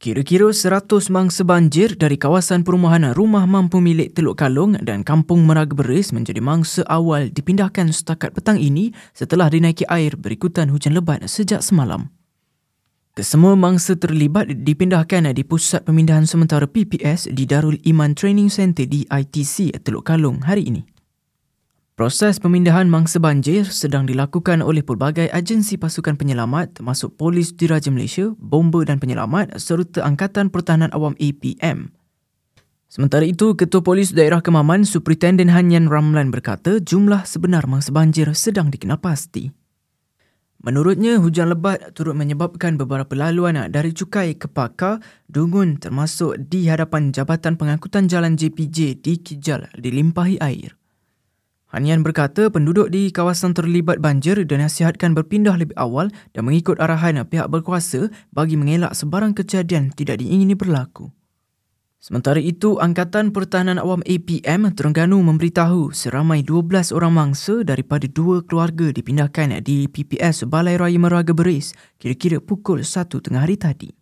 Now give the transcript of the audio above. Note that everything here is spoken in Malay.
Kira-kira 100 mangsa banjir dari kawasan perumahan rumah mampu milik Teluk Kalong dan Kampung Meraga Beris menjadi mangsa awal dipindahkan setakat petang ini setelah dinaiki air berikutan hujan lebat sejak semalam. Kesemua mangsa terlibat dipindahkan di Pusat Pemindahan Sementara PPS di Darul Iman Training Center di ITC Teluk Kalong hari ini. Proses pemindahan mangsa banjir sedang dilakukan oleh pelbagai agensi pasukan penyelamat termasuk Polis Diraja Malaysia, Bomba dan Penyelamat serta Angkatan Pertahanan Awam APM. Sementara itu, Ketua Polis Daerah Kemaman Superintenden Hanyan Ramlan berkata jumlah sebenar mangsa banjir sedang dikenal pasti. Menurutnya, hujan lebat turut menyebabkan beberapa laluan dari cukai ke Pakar, Dungun termasuk di hadapan Jabatan Pengangkutan Jalan JPJ di Kijal dilimpahi air. Hanian berkata penduduk di kawasan terlibat banjir dinasihatkan berpindah lebih awal dan mengikut arahan pihak berkuasa bagi mengelak sebarang kejadian tidak diingini berlaku. Sementara itu, Angkatan Pertahanan Awam APM Terengganu memberitahu seramai 12 orang mangsa daripada dua keluarga dipindahkan di PPS Balai Raya Meraga Beris kira-kira pukul 1 tengah hari tadi.